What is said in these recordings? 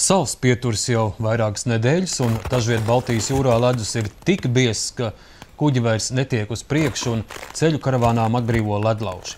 Sals pieturs jau vairākas nedēļas, un dažviet Baltijas jūrā ledus ir tik biezs, ka kuģi vairs netiek uz priekšu un ceļu karavānām atbrīvo ledlauži.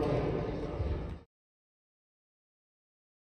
Lord.